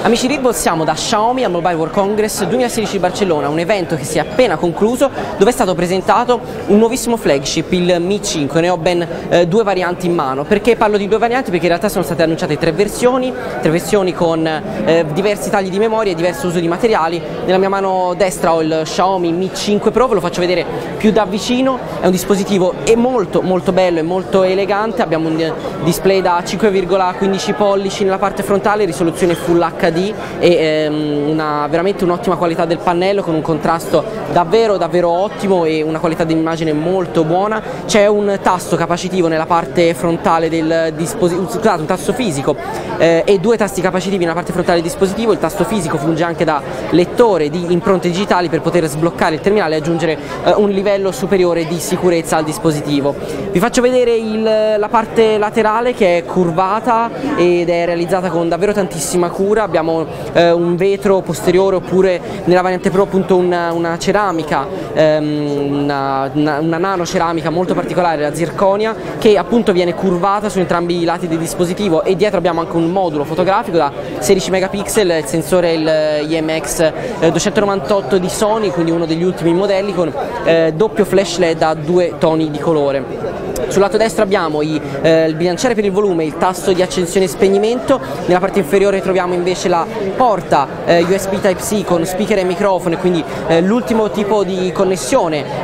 Amici Ritball, siamo da Xiaomi al Mobile World Congress 2016 di Barcellona, un evento che si è appena concluso dove è stato presentato un nuovissimo flagship, il Mi 5, ne ho ben eh, due varianti in mano. Perché parlo di due varianti? Perché in realtà sono state annunciate tre versioni, tre versioni con eh, diversi tagli di memoria e diverso uso di materiali. Nella mia mano destra ho il Xiaomi Mi 5 Pro, ve lo faccio vedere più da vicino, è un dispositivo molto molto bello e molto elegante, abbiamo un display da 5,15 pollici nella parte frontale, risoluzione Full HD HD e ehm, una, veramente un'ottima qualità del pannello con un contrasto davvero davvero ottimo e una qualità dell'immagine molto buona. C'è un tasto capacitivo nella parte frontale del dispositivo, scusate, un tasto fisico eh, e due tasti capacitivi nella parte frontale del dispositivo. Il tasto fisico funge anche da lettore di impronte digitali per poter sbloccare il terminale e aggiungere eh, un livello superiore di sicurezza al dispositivo. Vi faccio vedere il, la parte laterale che è curvata ed è realizzata con davvero tantissima cura. Abbiamo abbiamo eh, un vetro posteriore oppure nella variante Pro appunto una, una ceramica, ehm, una, una, una nano ceramica molto particolare, la zirconia, che appunto viene curvata su entrambi i lati del dispositivo e dietro abbiamo anche un modulo fotografico da 16 megapixel, il sensore il IMX eh, 298 di Sony, quindi uno degli ultimi modelli con eh, doppio flash LED a due toni di colore. Sul lato destro abbiamo i, eh, il bilanciere per il volume, il tasto di accensione e spegnimento, nella parte inferiore troviamo invece la porta eh, USB Type-C con speaker e microfono quindi eh, l'ultimo tipo di connessione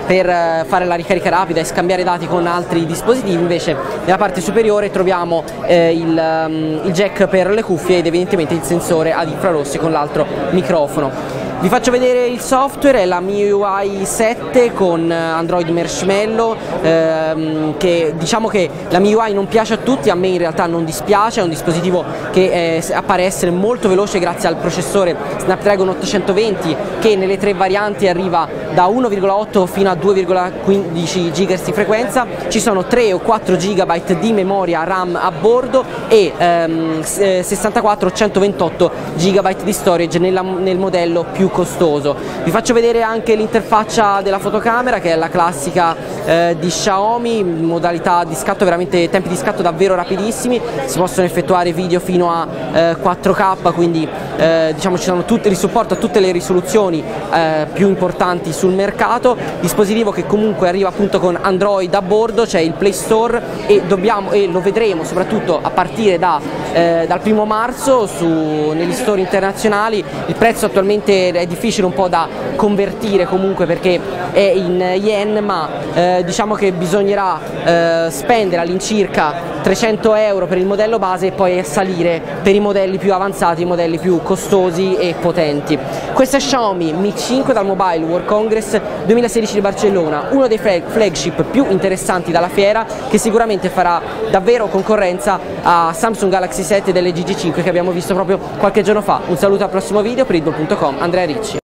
per eh, fare la ricarica rapida e scambiare dati con altri dispositivi, invece nella parte superiore troviamo eh, il, um, il jack per le cuffie ed evidentemente il sensore ad infrarossi con l'altro microfono. Vi faccio vedere il software, è la MIUI 7 con Android Marshmallow, ehm, che diciamo che la MIUI non piace a tutti, a me in realtà non dispiace, è un dispositivo che eh, appare essere molto veloce grazie al processore Snapdragon 820 che nelle tre varianti arriva da 1,8 fino a 2,15 GHz di frequenza, ci sono 3 o 4 GB di memoria RAM a bordo e ehm, 64 128 GB di storage nella, nel modello più costoso. Vi faccio vedere anche l'interfaccia della fotocamera che è la classica eh, di Xiaomi, modalità di scatto, veramente tempi di scatto davvero rapidissimi, si possono effettuare video fino a eh, 4K, quindi eh, diciamo ci sono tutti, il supporto a tutte le risoluzioni eh, più importanti sul mercato, dispositivo che comunque arriva appunto con Android a bordo, c'è il Play Store e, dobbiamo, e lo vedremo soprattutto a partire da, eh, dal primo marzo su, negli store internazionali, il prezzo attualmente è difficile un po' da convertire comunque perché è in yen ma eh, diciamo che bisognerà eh, spendere all'incirca 300 euro per il modello base e poi salire per i modelli più avanzati, i modelli più costosi e potenti. Questa è Xiaomi Mi 5 dal Mobile World Congress 2016 di Barcellona, uno dei flagship più interessanti dalla fiera che sicuramente farà davvero concorrenza a Samsung Galaxy 7 delle GG5 che abbiamo visto proprio qualche giorno fa. Un saluto al prossimo video per idol.com, Andrea Ricci.